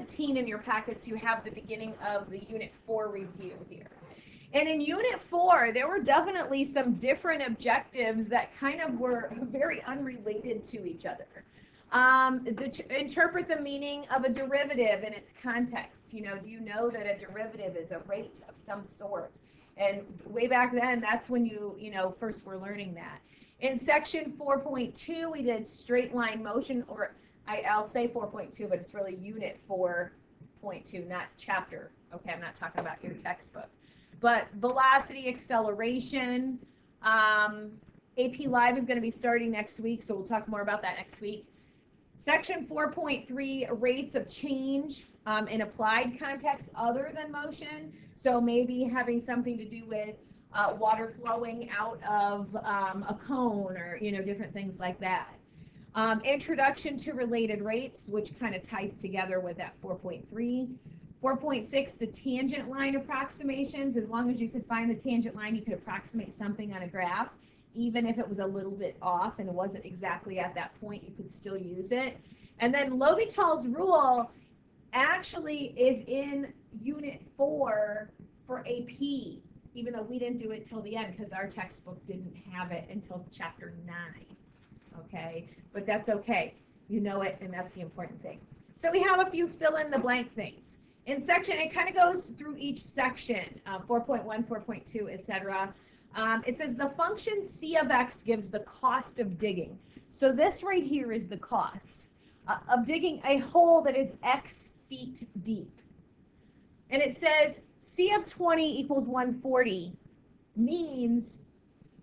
17 in your packets, you have the beginning of the Unit 4 review here. And in Unit 4, there were definitely some different objectives that kind of were very unrelated to each other. Um, the, interpret the meaning of a derivative in its context. You know, do you know that a derivative is a rate of some sort? And way back then, that's when you, you know, first were learning that. In section 4.2, we did straight line motion, or I, I'll say 4.2, but it's really unit 4.2, not chapter. Okay, I'm not talking about your textbook. But velocity, acceleration, um, AP Live is going to be starting next week, so we'll talk more about that next week. Section 4.3, rates of change um, in applied context other than motion. So maybe having something to do with uh, water flowing out of um, a cone or, you know, different things like that. Um, introduction to related rates, which kind of ties together with that 4.3. 4.6 the tangent line approximations. As long as you could find the tangent line, you could approximate something on a graph even if it was a little bit off and it wasn't exactly at that point, you could still use it. And then L'Hopital's rule actually is in unit four for AP, even though we didn't do it till the end because our textbook didn't have it until chapter nine. Okay, but that's okay. You know it, and that's the important thing. So we have a few fill in the blank things. In section, it kind of goes through each section, uh, 4.1, 4.2, etc. Um, it says the function c of x gives the cost of digging. So this right here is the cost uh, of digging a hole that is x feet deep. And it says c of 20 equals 140 means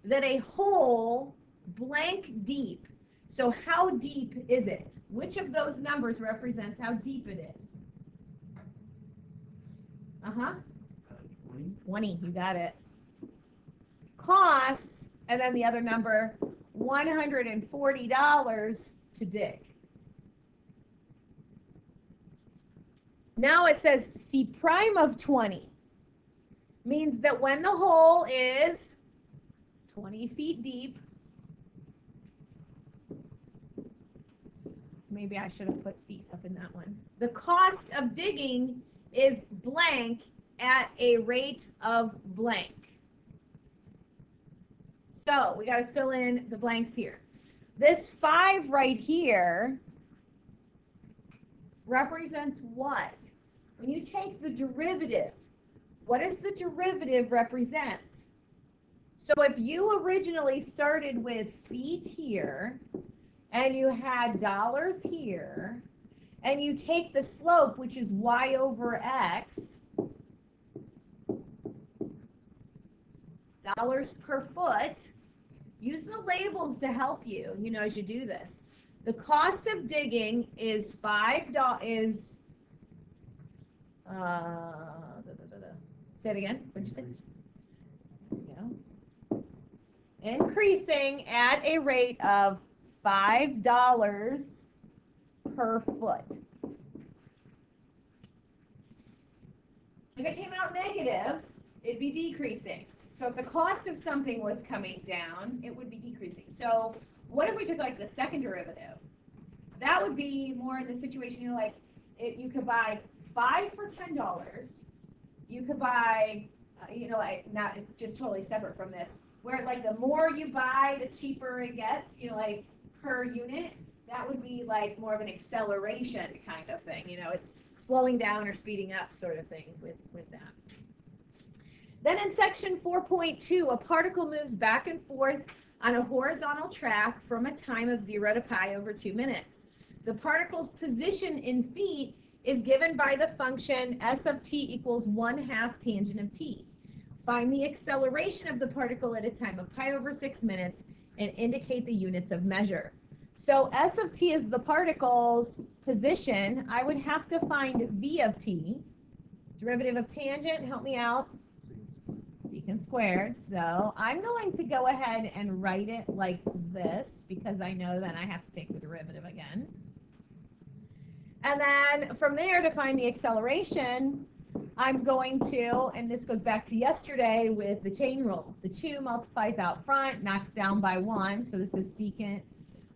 that a hole blank deep. So how deep is it? Which of those numbers represents how deep it is? Uh-huh. 20. 20, you got it costs, and then the other number, $140 to dig. Now it says C prime of 20 means that when the hole is 20 feet deep, maybe I should have put feet up in that one. The cost of digging is blank at a rate of blank. So we got to fill in the blanks here. This 5 right here represents what? When you take the derivative, what does the derivative represent? So if you originally started with feet here, and you had dollars here, and you take the slope, which is y over x, dollars per foot, use the labels to help you, you know, as you do this. The cost of digging is five dollars is uh da, da, da, say it again. What did you say? Increasing at a rate of five dollars per foot. If it came out negative, it'd be decreasing. So if the cost of something was coming down, it would be decreasing. So what if we took like the second derivative? That would be more in the situation you're like, it, you could buy five for ten dollars. You could buy, uh, you know, like not just totally separate from this. Where like the more you buy, the cheaper it gets. You know, like per unit. That would be like more of an acceleration kind of thing. You know, it's slowing down or speeding up sort of thing with with that. Then in section 4.2, a particle moves back and forth on a horizontal track from a time of 0 to pi over 2 minutes. The particle's position in feet is given by the function s of t equals 1 half tangent of t. Find the acceleration of the particle at a time of pi over 6 minutes and indicate the units of measure. So s of t is the particle's position. I would have to find v of t. Derivative of tangent, help me out secant squared. So I'm going to go ahead and write it like this because I know then I have to take the derivative again. And then from there to find the acceleration, I'm going to, and this goes back to yesterday with the chain rule. The 2 multiplies out front, knocks down by 1. So this is secant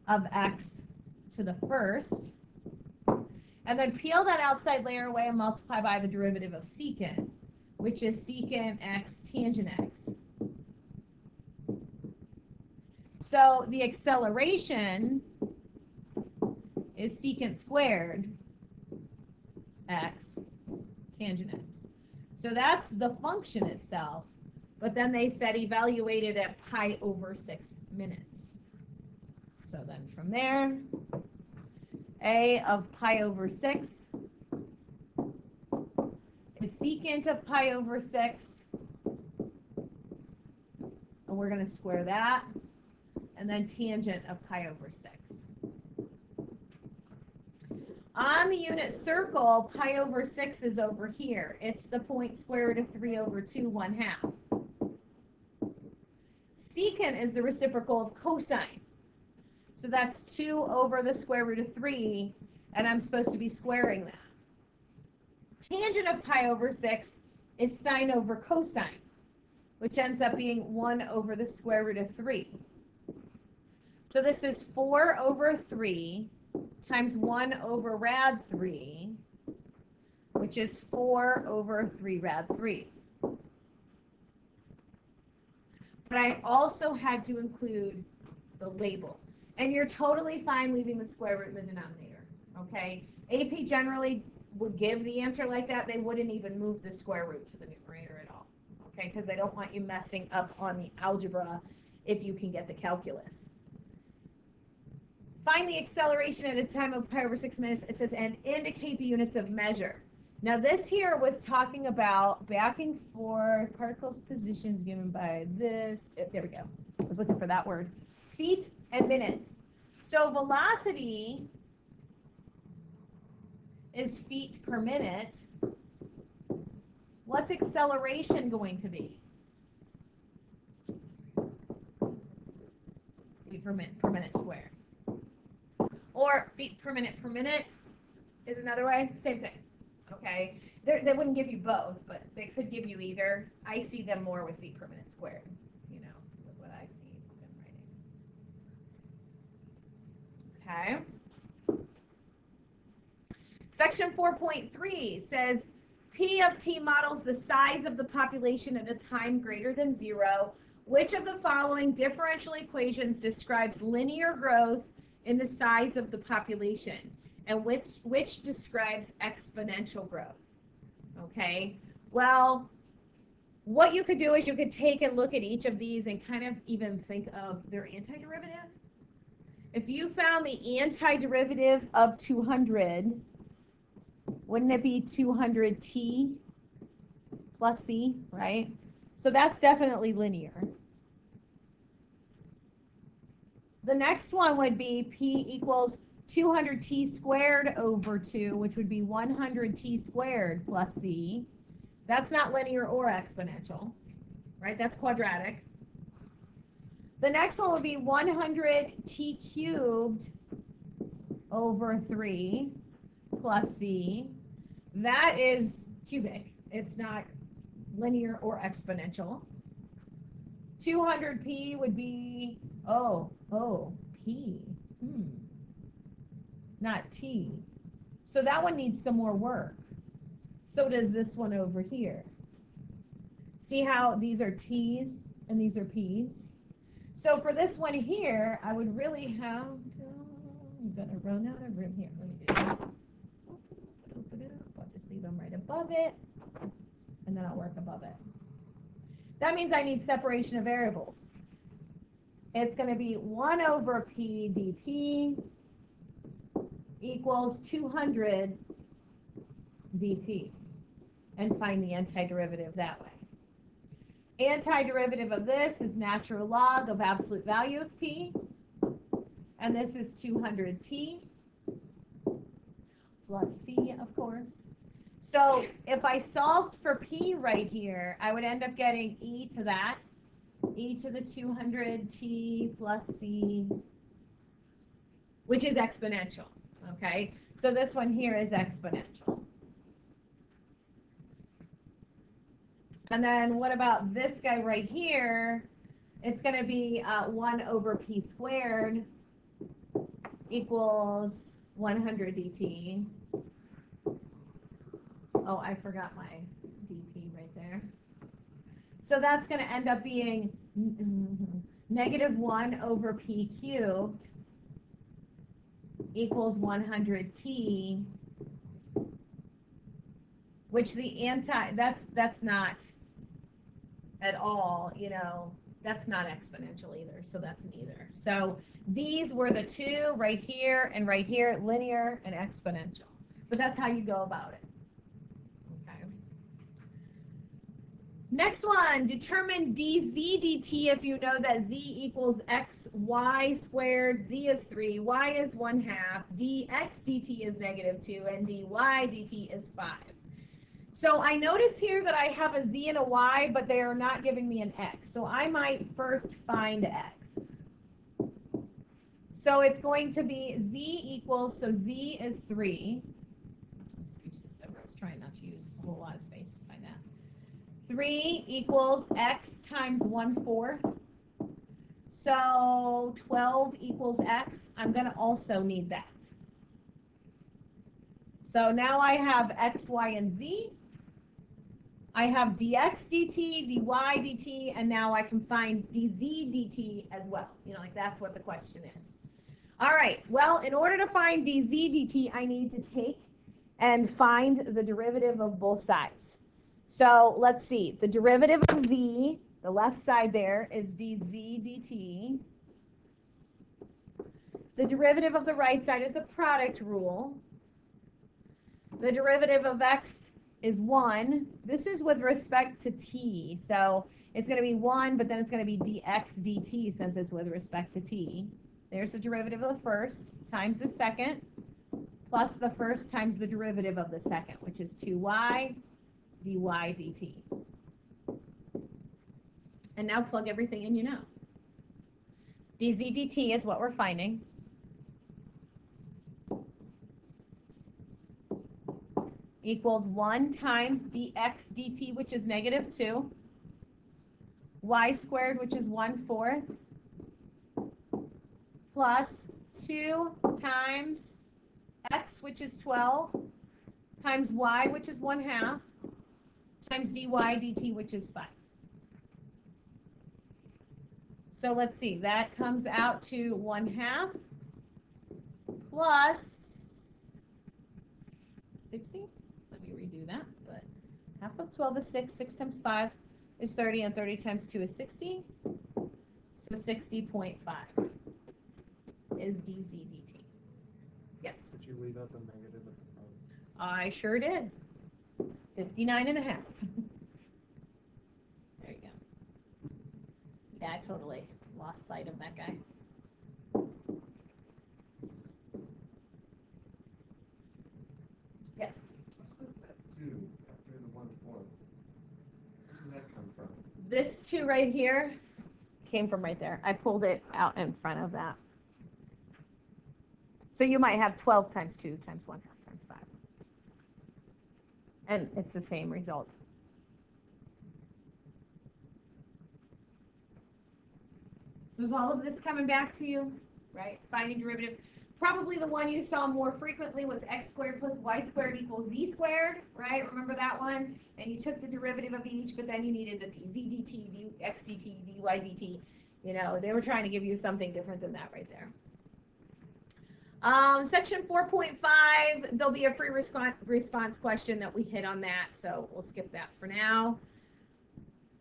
of x to the first. And then peel that outside layer away and multiply by the derivative of secant, which is secant x tangent x. So the acceleration is secant squared x tangent. So that's the function itself. But then they said evaluated at pi over 6 minutes. So then from there, a of pi over 6 is secant of pi over 6. And we're going to square that. And then tangent of pi over 6. On the unit circle, pi over 6 is over here. It's the point square root of 3 over 2, 1 half. Secant is the reciprocal of cosine. So that's 2 over the square root of 3, and I'm supposed to be squaring that. Tangent of pi over 6 is sine over cosine, which ends up being 1 over the square root of 3. So this is 4 over 3 times 1 over rad 3, which is 4 over 3 rad 3. But I also had to include the label. And you're totally fine leaving the square root in the denominator, okay? AP generally would give the answer like that. They wouldn't even move the square root to the numerator at all, okay? Because they don't want you messing up on the algebra if you can get the calculus. Find the acceleration at a time of pi over 6 minutes. It says, and indicate the units of measure. Now this here was talking about back and forth particles positions given by this. eh, There we go. I was looking for that word. Feet and minutes. So velocity is feet per minute. What's acceleration going to be? Feet per minute, per minute squared. Or feet per minute per minute is another way. Same thing. Okay. They're, they wouldn't give you both, but they could give you either. I see them more with feet per minute squared, you know, with what I see them writing. Okay. Section 4.3 says P of T models the size of the population at a time greater than zero. Which of the following differential equations describes linear growth in the size of the population? And which, which describes exponential growth? Okay, well, what you could do is you could take and look at each of these and kind of even think of their antiderivative. If you found the antiderivative of 200, wouldn't it be 200t plus c, right? So that's definitely linear. The next one would be p equals 200t squared over 2, which would be 100t squared plus c. That's not linear or exponential, right? That's quadratic. The next one would be 100t cubed over 3 plus c. That is cubic. It's not linear or exponential. 200p would be, oh, oh, p. Hmm. Not t. So that one needs some more work. So does this one over here. See how these are t's and these are p's? So for this one here, I would really have to, I'm gonna run out of room here. Let me do that. I'll just leave them right above it, and then I'll work above it. That means I need separation of variables. It's gonna be one over p dp equals 200 dt, and find the antiderivative that way. Antiderivative of this is natural log of absolute value of p, and this is 200t plus c, of course. So if I solved for p right here, I would end up getting e to that, e to the 200t plus c, which is exponential, okay? So this one here is exponential. And then what about this guy right here? It's going to be uh, 1 over p squared equals 100 dt oh, I forgot my. So that's going to end up being negative 1 over p cubed equals 100t, which the anti, that's, that's not at all, you know, that's not exponential either, so that's neither. So these were the two right here and right here, linear and exponential. But that's how you go about it. Okay. Next one, determine dz dt if you know that z equals x y squared, z is 3, y is 1 half, dx dt is negative 2, and dy dt is 5. So I notice here that I have a z and a y, but they are not giving me an x. So I might first find x. So it's going to be z equals, so z is 3. Let's scooch this over. I was trying not to use a whole lot of space to find that. 3 equals x times 1 fourth. So 12 equals x. I'm going to also need that. So now I have x, y, and z. I have dx dt, dy dt, and now I can find dz dt as well. You know, like that's what the question is. All right, well, in order to find dz dt, I need to take and find the derivative of both sides. So let's see, the derivative of z, the left side there, is dz dt. The derivative of the right side is a product rule. The derivative of x is 1. This is with respect to t. So it's going to be 1, but then it's going to be dx dt since it's with respect to t. There's the derivative of the first times the second plus the first times the derivative of the second, which is 2y dy dt. And now plug everything in you know. dz dt is what we're finding. equals 1 times dx dt, which is negative 2, y squared, which is 1 fourth, plus 2 times x, which is 12, times y, which is 1 half, times dy dt, which is 5. So let's see, that comes out to 1 half plus 60 Let me redo that, but half of 12 is 6. 6 times 5 is 30, and 30 times 2 is 60. So 60.5 is dz dt. Yes? Did you leave out the negative at the front? I sure did. 59 and a half. there you go. Yeah, I totally lost sight of that guy. Yes? two after the one fourth. Where did that come from? This two right here came from right there. I pulled it out in front of that. So you might have 12 times 2 times 1 half times 5. And it's the same result. So is all of this coming back to you, right? Finding derivatives. Probably the one you saw more frequently was x squared plus y squared equals z squared, right? Remember that one? And you took the derivative of each, but then you needed the dz dt, dx dt, dy dt. You know, they were trying to give you something different than that right there. Um, section 4.5, there'll be a free response, response question that we hit on that, so we'll skip that for now.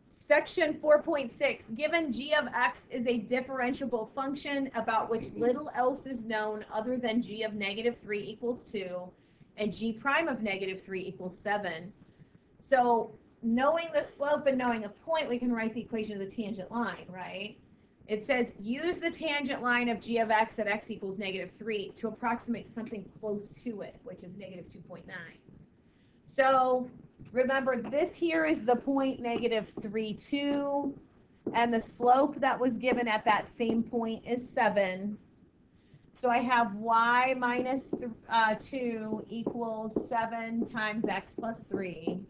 Section 4.6, given g of x is a differentiable function about which little else is known other than g of negative 3 equals 2 and g prime of negative 3 equals 7. So knowing the slope and knowing a point, we can write the equation of the tangent line, right? It says use the tangent line of g of x at x equals negative 3 to approximate something close to it, which is negative 2.9. So Remember, this here is the point negative 3, 2, and the slope that was given at that same point is 7. So I have y minus, uh, 2 equals 7 times x plus 3.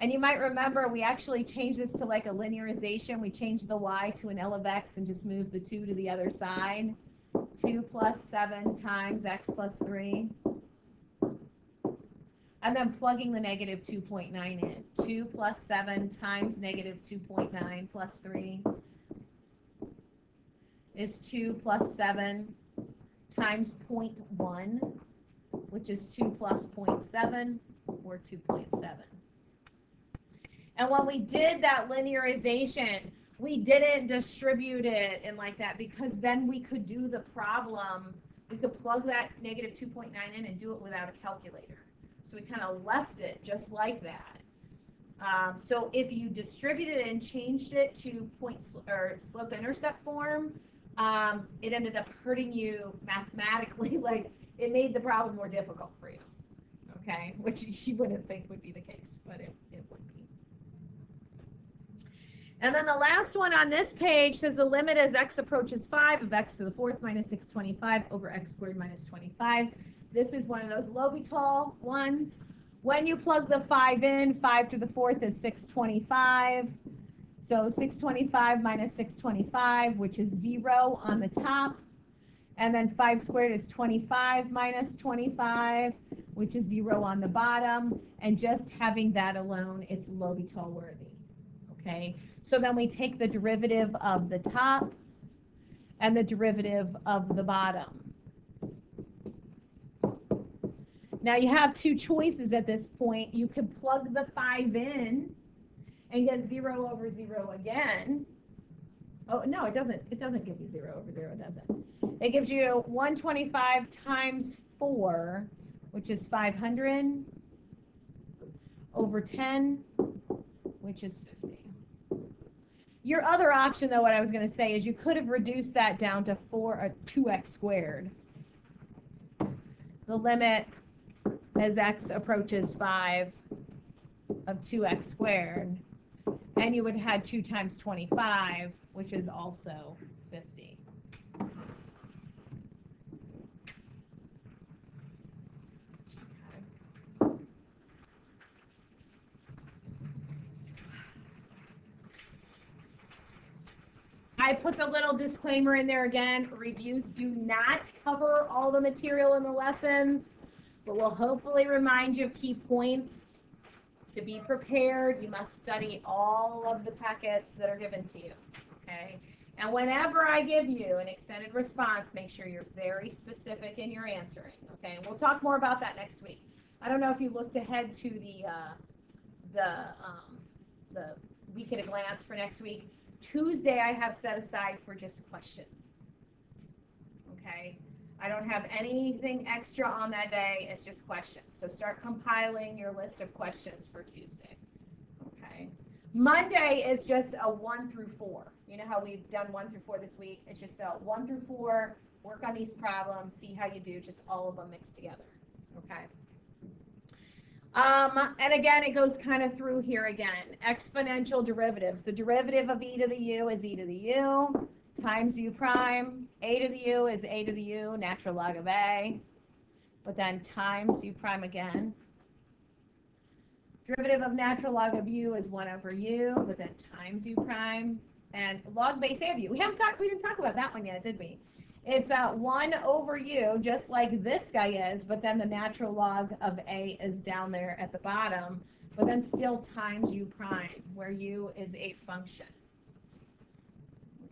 And you might remember we actually changed this to like a linearization. We changed the y to an L of x and just moved the 2 to the other side. 2 plus 7 times x plus 3. and then plugging the negative 2.9 in. 2 plus 7 times negative 2.9 plus 3 is 2 plus 7 times 0.1, which is 2 plus 0.7, or 2.7. And when we did that linearization, we didn't distribute it and like that because then we could do the problem. We could plug that negative 2.9 in and do it without a calculator. So we kind of left it just like that. Um, so if you distributed and changed it to point sl- or slope intercept form, um, it ended up hurting you mathematically. Like it made the problem more difficult for you. Okay, which you wouldn't think would be the case, but it, it would be. And then the last one on this page says the limit as x approaches 5 of x to the fourth minus 625 over x squared minus 25. This is one of those L'Hopital ones. When you plug the 5 in, 5 to the fourth is 625. So 625 minus 625, which is 0 on the top. And then 5 squared is 25 minus 25, which is 0 on the bottom. And just having that alone, it's L'Hopital worthy. Okay, so then we take the derivative of the top and the derivative of the bottom. Now you have two choices at this point. You can plug the 5 in and get 0 over 0 again. Oh, no, it doesn't. It doesn't give you 0 over 0, does it? It gives you 125 times 4, which is 500, over 10, which is 50. Your other option, though, what I was going to say is you could have reduced that down to 4 uh, or 2x squared. The limit as x approaches 5 of 2x squared. And you would have had 2 times 25, which is also 50. I put the little disclaimer in there again. Reviews do not cover all the material in the lessons, but will hopefully remind you of key points. To be prepared, you must study all of the packets that are given to you. Okay? And whenever I give you an extended response, make sure you're very specific in your answering. Okay? And we'll talk more about that next week. I don't know if you looked ahead to the uh, the um, the week at a glance for next week. Tuesday I have set aside for just questions. Okay? I don't have anything extra on that day. It's just questions. So start compiling your list of questions for Tuesday. Okay? Monday is just a 1 through 4. You know how we've done 1 through 4 this week? It's just a 1 through 4, work on these problems, see how you do, just all of them mixed together. Okay? Um, and again, it goes kind of through here again. Exponential derivatives. The derivative of e to the u is e to the u times u prime. a to the u is a to the u, natural log of a. But then times u prime again. Derivative of natural log of u is 1 over u, but then times u prime. And log base a of u. We haven't talked, we didn't talk about that one yet, did we? It's uh, 1 over u, just like this guy is, but then the natural log of a is down there at the bottom, but then still times u prime, where u is a function.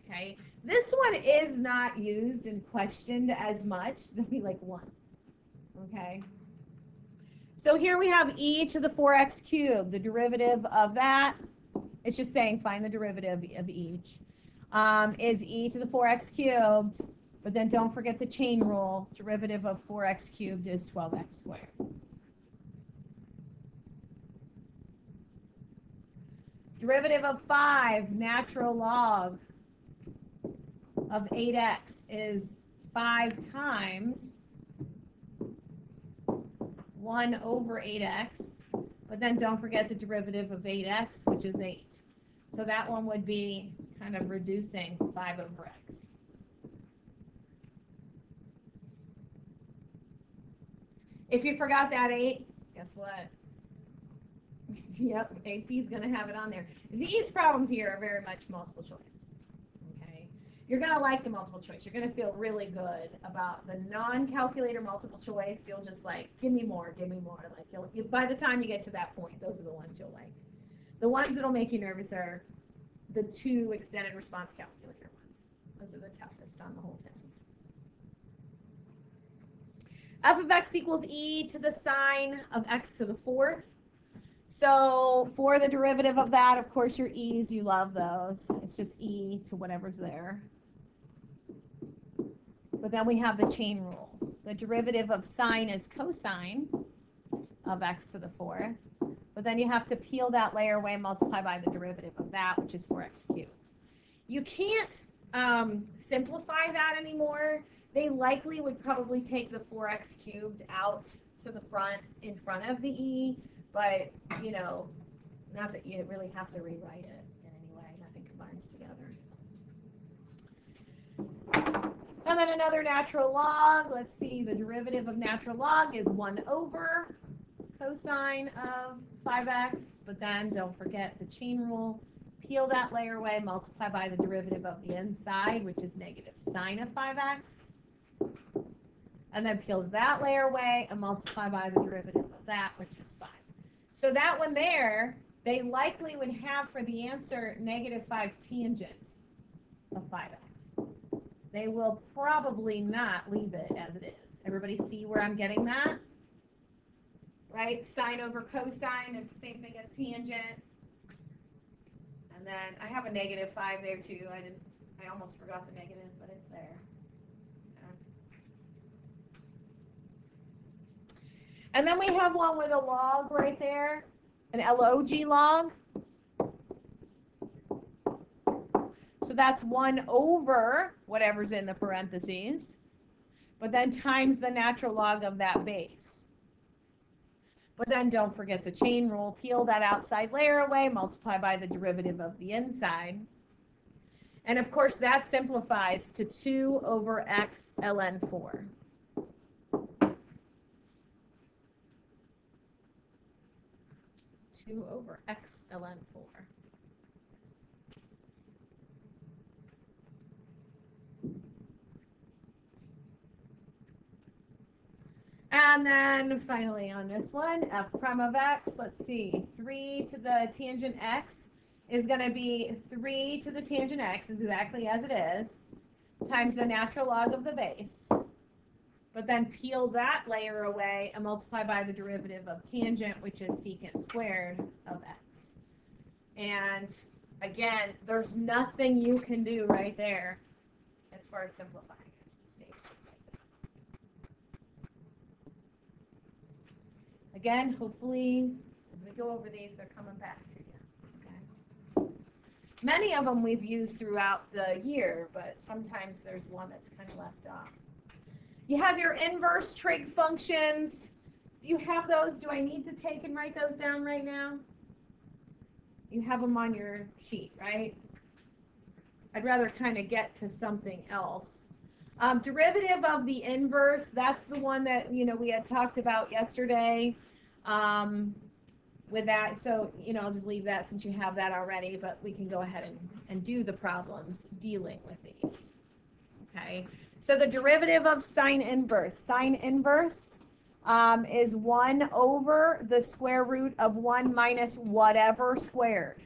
Okay, this one is not used and questioned as much. There'll be like 1. Okay. So here we have e to the 4x cubed, the derivative of that. It's just saying find the derivative of each. Um, is e to the 4x cubed but then don't forget the chain rule. Derivative of 4x cubed is 12x squared. Derivative of 5, natural log of 8x is 5 times 1 over 8x. But then don't forget the derivative of 8x, which is 8. So that one would be kind of reducing 5 over x. If you forgot that eight, guess what? yep, AP is going to have it on there. These problems here are very much multiple choice. Okay. You're gonna like the multiple choice. You're gonna feel really good about the non-calculator multiple choice. You'll just like, give me more, give me more. Like you'll, you, by the time you get to that point, those are the ones you'll like. The ones that'll make you nervous are the two extended response calculator ones. Those are the toughest on the whole test. F of x equals e to the sine of x to the fourth. So for the derivative of that, of course, your e's, you love those. It's just e to whatever's there. But then we have the chain rule. The derivative of sine is cosine of x to the fourth. But then you have to peel that layer away and multiply by the derivative of that, which is 4x cubed. You can't um, simplify that anymore. They likely would probably take the 4x cubed out to the front in front of the e, but you know, not that you really have to rewrite it in any way. Nothing combines together. And then another natural log. Let's see, the derivative of natural log is 1 over cosine of 5x, but then don't forget the chain rule. Peel that layer away, multiply by the derivative of the inside, which is negative sine of 5x. And then peel that layer away and multiply by the derivative of that, which is 5. So that one there, they likely would have for the answer negative 5 tangent of 5x. They will probably not leave it as it is. Everybody see where I'm getting that? Right? Sine over cosine is the same thing as tangent. And then I have a negative 5 there too. I didn't, I almost forgot the negative, but it's there. Okay. And then we have one with a log right there, an log log. So that's 1 over whatever's in the parentheses, but then times the natural log of that base. But then don't forget the chain rule. Peel that outside layer away, multiply by the derivative of the inside. And of course, that simplifies to 2 over x ln 4. Two over x ln 4. And then finally on this one, f prime of x, let's see, 3 to the tangent x is going to be 3 to the tangent x, exactly as it is, times the natural log of the base. But then peel that layer away and multiply by the derivative of tangent, which is secant squared of x. And again, there's nothing you can do right there as far as simplifying it. It stays just like that. Again, hopefully, as we go over these, they're coming back to you. Okay. Many of them we've used throughout the year, but sometimes there's one that's kind of left off. You have your inverse trig functions. Do you have those? Do I need to take and write those down right now? You have them on your sheet, right? I'd rather kind of get to something else. Um, derivative of the inverse, that's the one that, you know, we had talked about yesterday um, with that. So, you know, I'll just leave that since you have that already, but we can go ahead and, and do the problems dealing with these. Okay, so the derivative of sine inverse. Sine inverse um, is 1 over the square root of 1 minus whatever squared.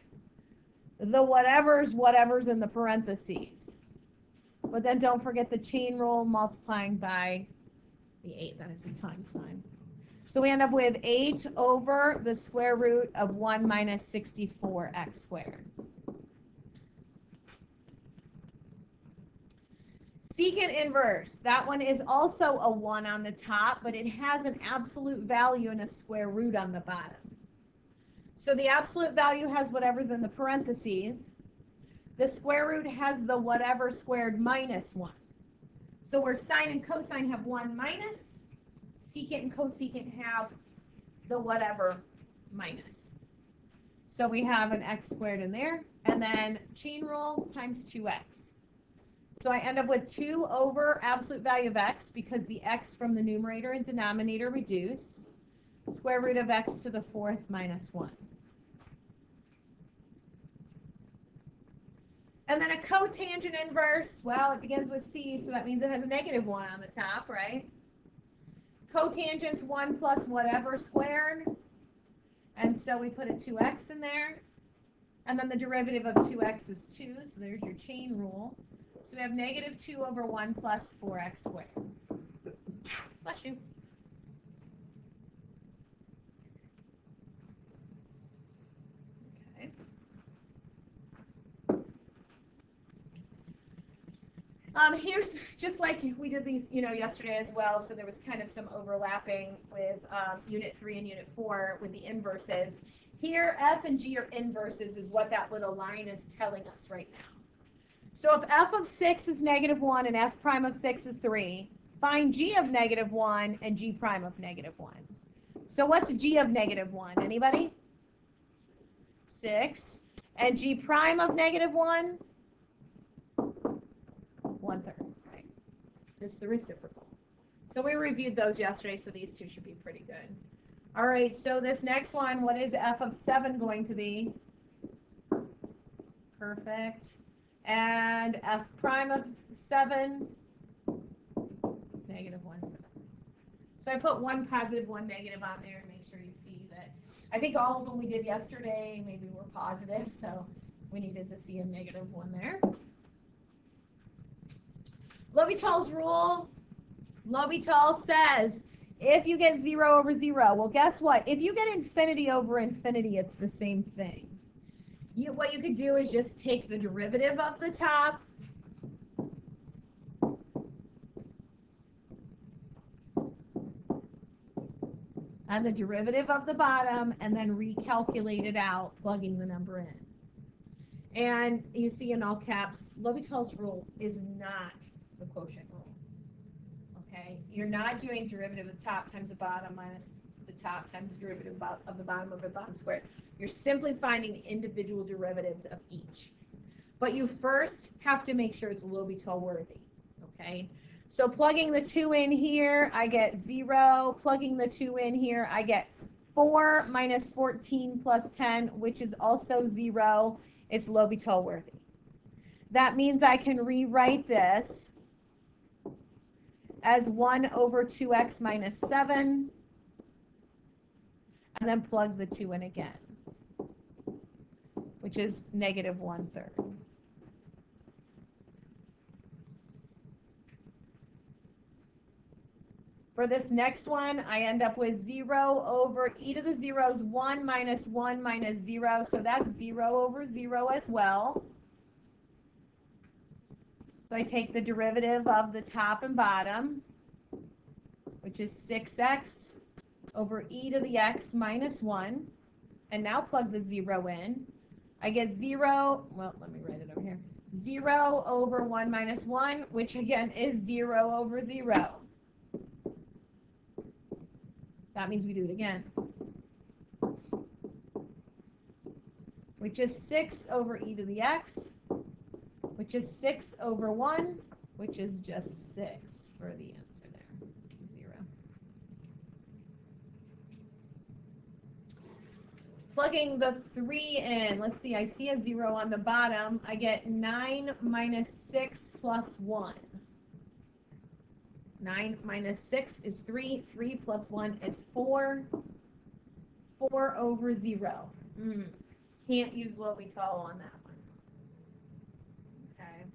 The whatever's whatever's in the parentheses. But then don't forget the chain rule multiplying by the 8. That is a time sign. So we end up with 8 over the square root of 1 minus 64x squared. Secant inverse, that one is also a 1 on the top, but it has an absolute value and a square root on the bottom. So the absolute value has whatever's in the parentheses. The square root has the whatever squared minus 1. So where sine and cosine have 1 minus, secant and cosecant have the whatever minus. So we have an x squared in there, and then chain rule times 2x. So I end up with 2 over absolute value of x because the x from the numerator and denominator reduce. Square root of x to the fourth minus 1. And then a cotangent inverse, well, it begins with C, so that means it has a negative one on the top, right? Cotangent's one plus whatever squared. And so we put a two x in there. And then the derivative of two x is two, so there's your chain rule. So we have negative two over one plus four x squared. Bless you. Okay. Um, here's just like we did these, you know, yesterday as well. So there was kind of some overlapping with um, Unit Three and Unit Four with the inverses. Here, F and G are inverses, is what that little line is telling us right now. So if F of six is negative one and F prime of six is three, find G of negative one and G prime of negative one. So what's G of negative one? Anybody? Six. And G prime of negative one? One third, right? It's the reciprocal. So we reviewed those yesterday, so these two should be pretty good. All right, so this next one, what is f of 7 going to be? Perfect. And f prime of 7, negative 1. So I put one positive, one negative on there to make sure you see that. I think all of them we did yesterday maybe were positive, so we needed to see a negative one there. L'Hopital's rule, L'Hopital says if you get 0 over 0, well, guess what? If you get infinity over infinity, it's the same thing. You, what you could do is just take the derivative of the top and the derivative of the bottom and then recalculate it out, plugging the number in. And you see in all caps, L'Hopital's rule is not the quotient rule. Okay, you're not doing derivative of the top times the bottom minus the top times the derivative of the bottom over the bottom squared. You're simply finding individual derivatives of each. But you first have to make sure it's L'Hopital worthy. Okay, so plugging the 2 in here, I get 0. Plugging the 2 in here, I get 4 minus 14 plus 10, which is also 0. It's L'Hopital worthy. That means I can rewrite this as 1 over 2x minus 7, and then plug the 2 in again, which is negative 1 third. For this next one, I end up with 0 over e to the 0 is 1 minus 1 minus 0, so that's 0 over 0 as well. So I take the derivative of the top and bottom, which is 6x over e to the x minus 1. And now plug the 0 in. I get 0, well, let me write it over here. 0 over 1 minus 1, which again is 0 over 0. That means we do it again. Which is 6 over e to the x which is 6 over 1, which is just 6 for the answer there. 0. Plugging the 3 in, let's see, I see a 0 on the bottom. I get 9 minus 6 plus 1. 9 minus 6 is 3. 3 plus 1 is 4. 4 over 0. Mm. Can't use L'Hopital on that. One. Okay.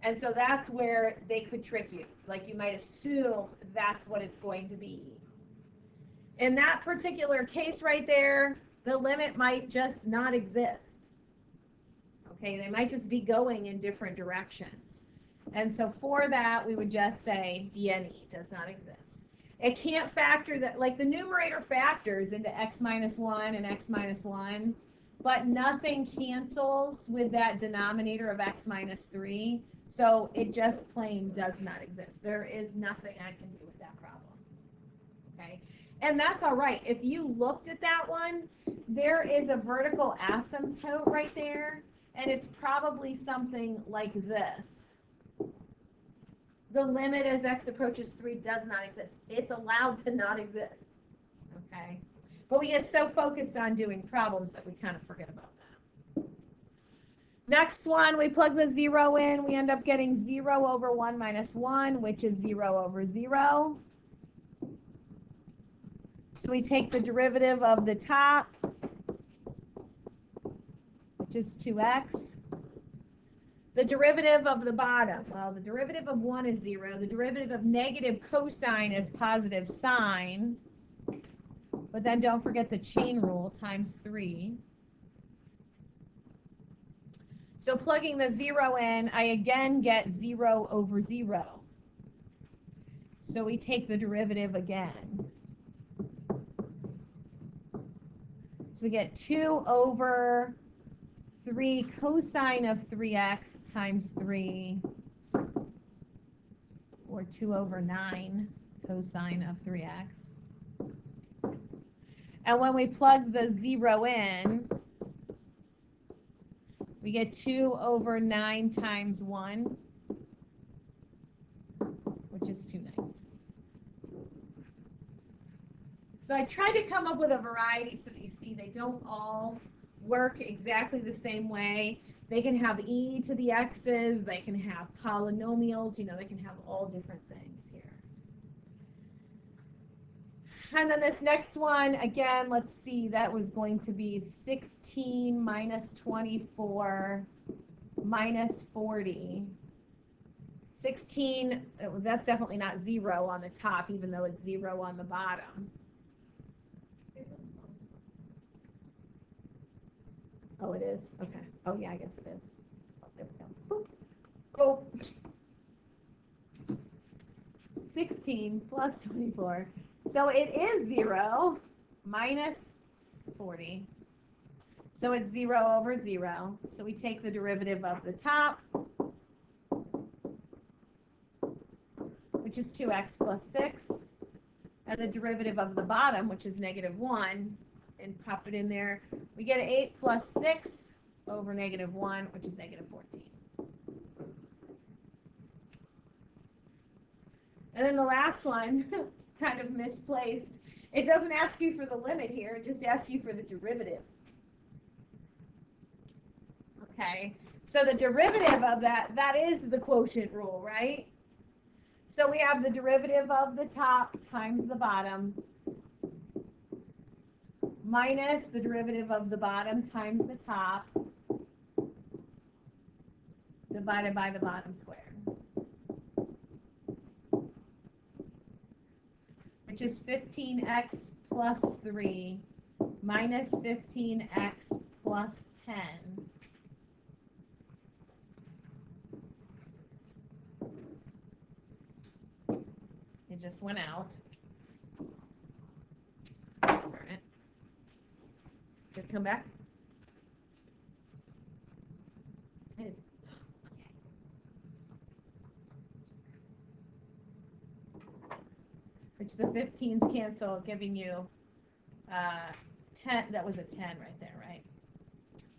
And so that's where they could trick you. Like you might assume that's what it's going to be. In that particular case right there, the limit might just not exist. Okay, they might just be going in different directions. And so for that, we would just say DNE does not exist. It can't factor that, like the numerator factors into x minus 1 and x minus 1, but nothing cancels with that denominator of x minus 3. So it just plain does not exist. There is nothing I can do with that problem. And that's all right. If you looked at that one, there is a vertical asymptote right there, and it's probably something like this. The limit as x approaches 3 does not exist. It's allowed to not exist. Okay. But we get so focused on doing problems that we kind of forget about that. Next one, we plug the zero in, we end up getting zero over one minus one, which is zero over zero. So we take the derivative of the top, which is two x. The derivative of the bottom, well, the derivative of one is zero, the derivative of negative cosine is positive sine. But then don't forget the chain rule times three. So plugging the zero in, I again get zero over zero. So we take the derivative again. So we get two over three cosine of three x times three, or two over nine cosine of three x. And when we plug the zero in, we get 2 over 9 times 1, which is 2 ninths. So I tried to come up with a variety so that you see they don't all work exactly the same way. They can have e to the x's, they can have polynomials, you know, they can have all different things here. And then this next one, again, let's see, that was going to be 16 minus 24 minus 40. 16, uh, that's definitely not zero on the top, even though it's zero on the bottom. Oh, it is? Okay. Oh, yeah, I guess it is. Oh, there we go. Oh. 16 plus 24 so it is 0 minus 40. So it's 0 over 0. So we take the derivative of the top, which is 2x plus 6, and the derivative of the bottom, which is negative 1, and pop it in there. We get 8 plus 6 over negative 1, which is negative 14. And then the last one, kind of misplaced. It doesn't ask you for the limit here, it just asks you for the derivative. Okay, so the derivative of that, that is the quotient rule, right? So we have the derivative of the top times the bottom minus the derivative of the bottom times the top divided by the bottom squared. which is 15x plus 3 minus 15x plus 10. It just went out. Turn it. Come back? Did. which the 15s cancel, giving you uh, 10, that was a 10 right there, right?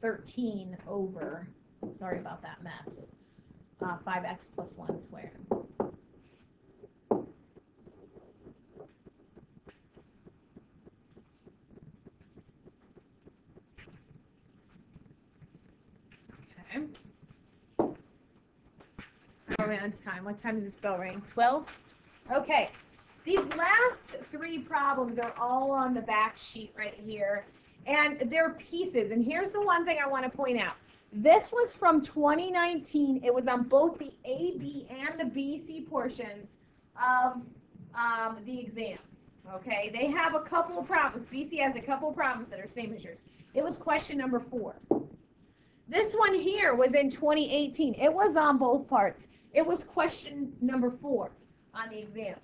13 over, sorry about that mess, uh, 5x plus 1 squared. Okay. How are we on time? What time does this bell ring? 12? Okay. These last three problems are all on the back sheet right here, and they're pieces. And here's the one thing I want to point out. This was from 2019. It was on both the A, B, and the BC portions of um, the exam. Okay, they have a couple of problems. BC has a couple of problems that are same as yours. It was question number four. This one here was in 2018. It was on both parts. It was question number four on the exam.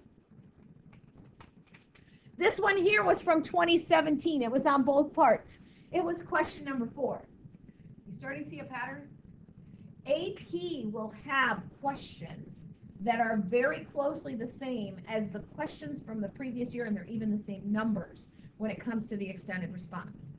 This one here was from 2017. It was on both parts. It was question number four. You starting to see a pattern? AP will have questions that are very closely the same as the questions from the previous year, and they're even the same numbers when it comes to the extended response.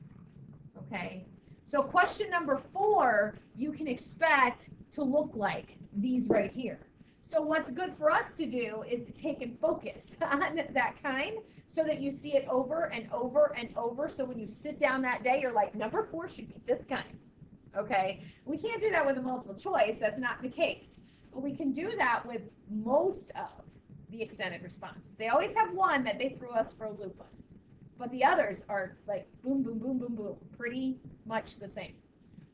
Okay? So question number four, you can expect to look like these right here. So what's good for us to do is to take and focus on that kind so that you see it over and over and over. So when you sit down that day, you're like, number four should be this kind. okay? We can't do that with a multiple choice, that's not the case. But we can do that with most of the extended response. They always have one that they threw us for a loop on. But the others are like boom, boom, boom, boom, boom, pretty much the same.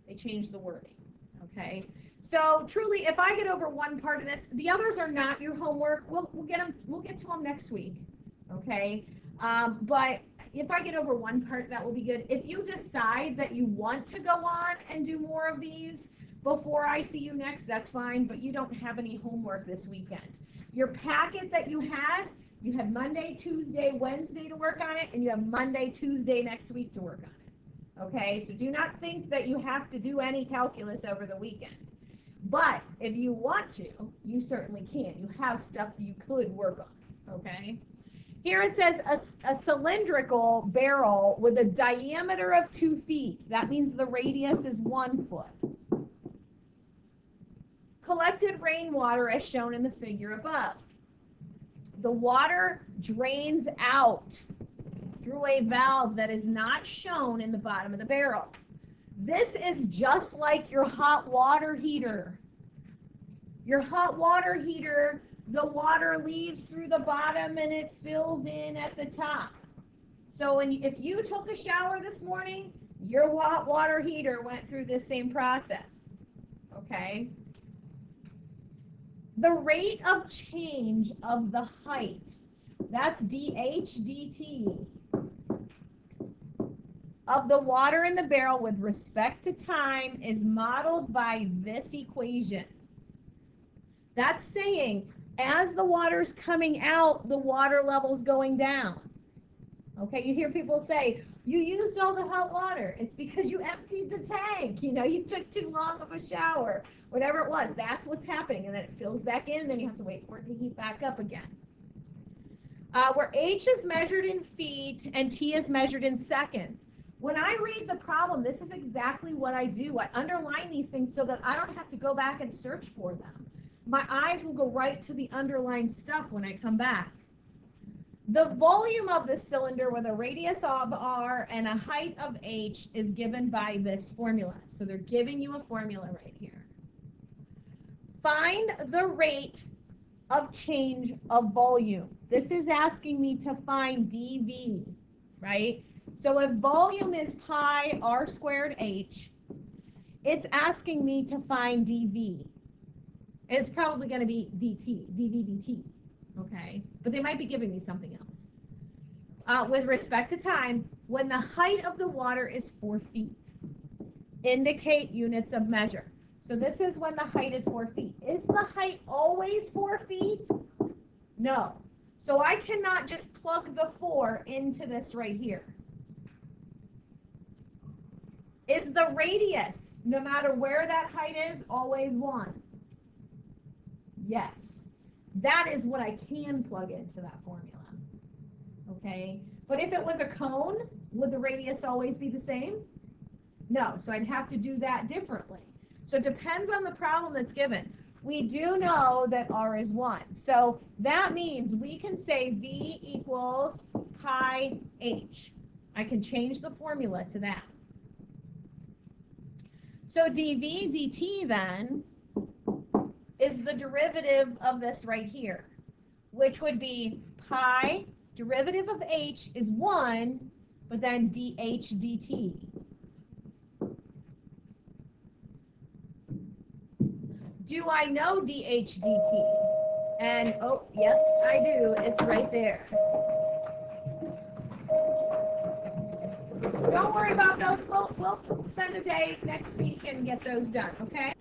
They change the wording, okay? So truly, if I get over one part of this, the others are not your homework. We'll, we'll get them, we'll get to them next week, okay? Um, but if I get over one part, that will be good. If you decide that you want to go on and do more of these before I see you next, that's fine, but you don't have any homework this weekend. Your packet that you had, you have Monday, Tuesday, Wednesday to work on it, and you have Monday, Tuesday next week to work on it. Okay, so do not think that you have to do any calculus over the weekend. But if you want to, you certainly can. You have stuff you could work on. Okay. Here it says a, a, cylindrical barrel with a diameter of two feet. That means the radius is one foot. Collected rainwater as shown in the figure above. The water drains out through a valve that is not shown in the bottom of the barrel. This is just like your hot water heater. Your hot water heater, the water leaves through the bottom and it fills in at the top. So when, if you took a shower this morning, your hot water heater went through this same process. Okay? The rate of change of the height, that's dH dt, of the water in the barrel with respect to time is modeled by this equation. That's saying as the water's coming out, the water level's going down. Okay, you hear people say, you used all the hot water. It's because you emptied the tank. You know, you took too long of a shower, whatever it was. That's what's happening. And then it fills back in, then you have to wait for it to heat back up again. Uh, where H is measured in feet and T is measured in seconds. When I read the problem, this is exactly what I do. I underline these things so that I don't have to go back and search for them. My eyes will go right to the underlined stuff when I come back. The volume of the cylinder with a radius of r and a height of h is given by this formula. So they're giving you a formula right here. Find the rate of change of volume. This is asking me to find dV, right? So if volume is pi r squared h, it's asking me to find dV. It's probably going to be dt, dV dt, okay? But they might be giving me something else. Uh, with respect to time, when the height of the water is four feet, indicate units of measure. So this is when the height is four feet. Is the height always four feet? No. So I cannot just plug the four into this right here. Is the radius, no matter where that height is, always 1? Yes. That is what I can plug into that formula. Okay? But if it was a cone, would the radius always be the same? No. So I'd have to do that differently. So it depends on the problem that's given. We do know that R is 1. So that means we can say V equals pi H. I can change the formula to that. So dv dt then is the derivative of this right here, which would be pi, derivative of h is 1, but then dh dt. Do I know dh dt? And, oh, yes, I do. It's right there. Don't worry about those. We'll, we'll spend a day next week and get those done, okay?